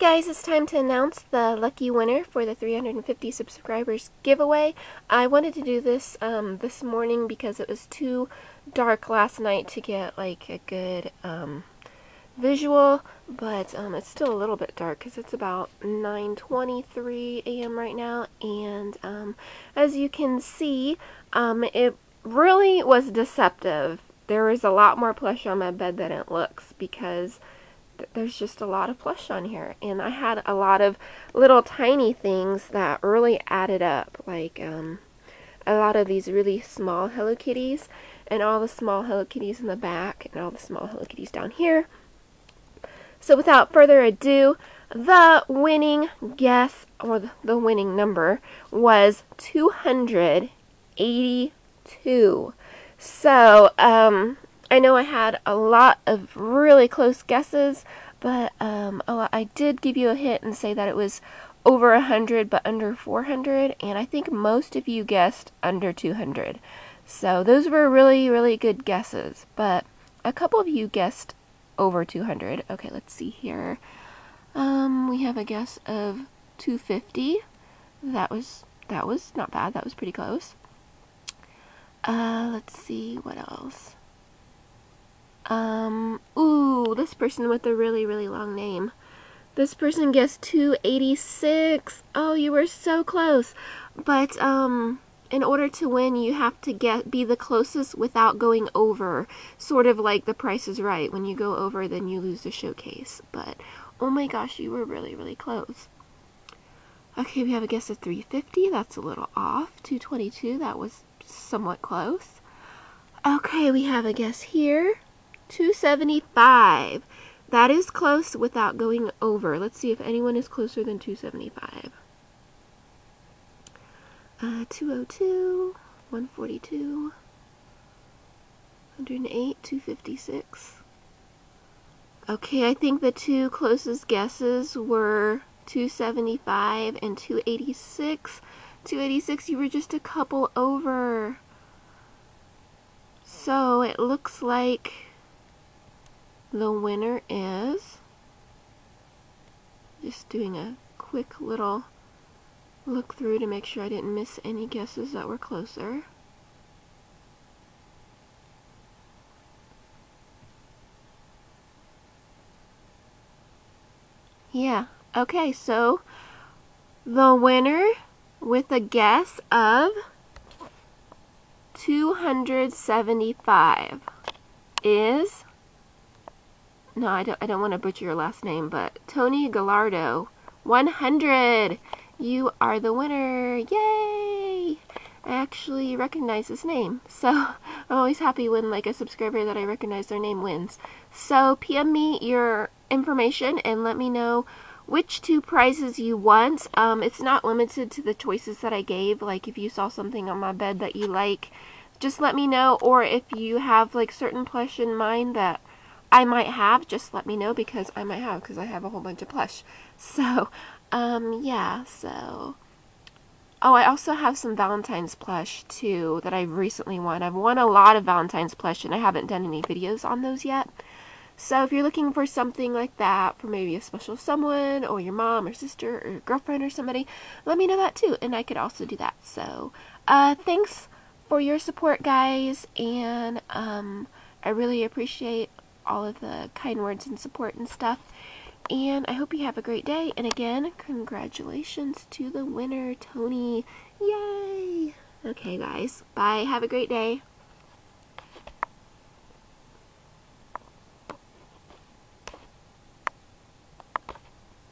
guys, it's time to announce the lucky winner for the 350 subscribers giveaway. I wanted to do this um, this morning because it was too dark last night to get like a good um, visual, but um, it's still a little bit dark because it's about 9.23 a.m. right now, and um, as you can see, um, it really was deceptive. There is a lot more plush on my bed than it looks because there's just a lot of plush on here. And I had a lot of little tiny things that really added up, like um, a lot of these really small Hello Kitties, and all the small Hello Kitties in the back, and all the small Hello Kitties down here. So without further ado, the winning guess, or the winning number, was 282. So, um, I know I had a lot of really close guesses, but um, I did give you a hint and say that it was over 100 but under 400, and I think most of you guessed under 200. So those were really, really good guesses, but a couple of you guessed over 200. Okay, let's see here. Um, we have a guess of 250. That was that was not bad. That was pretty close. Uh, let's see what else. Um, ooh, this person with a really, really long name. This person guessed 286. Oh, you were so close. But, um, in order to win, you have to get be the closest without going over. Sort of like the price is right. When you go over, then you lose the showcase. But, oh my gosh, you were really, really close. Okay, we have a guess of 350. That's a little off. 222. That was somewhat close. Okay, we have a guess here. 275. That is close without going over. Let's see if anyone is closer than 275. Uh, 202, 142, 108, 256. Okay, I think the two closest guesses were 275 and 286. 286, you were just a couple over. So it looks like the winner is just doing a quick little look through to make sure I didn't miss any guesses that were closer. Yeah, okay, so the winner with a guess of 275 is no, I don't, I don't want to butcher your last name, but Tony Gallardo, 100. You are the winner. Yay! I actually recognize his name. So I'm always happy when like a subscriber that I recognize their name wins. So PM me your information and let me know which two prizes you want. Um, it's not limited to the choices that I gave. Like if you saw something on my bed that you like, just let me know. Or if you have like certain plush in mind that I might have, just let me know because I might have because I have a whole bunch of plush. So, um, yeah, so... Oh, I also have some Valentine's plush, too, that I've recently won. I've won a lot of Valentine's plush, and I haven't done any videos on those yet. So if you're looking for something like that for maybe a special someone, or your mom, or sister, or girlfriend, or somebody, let me know that, too, and I could also do that. So, uh, thanks for your support, guys, and, um, I really appreciate all of the kind words and support and stuff. And I hope you have a great day. And again, congratulations to the winner, Tony. Yay! Okay, guys. Bye. Have a great day.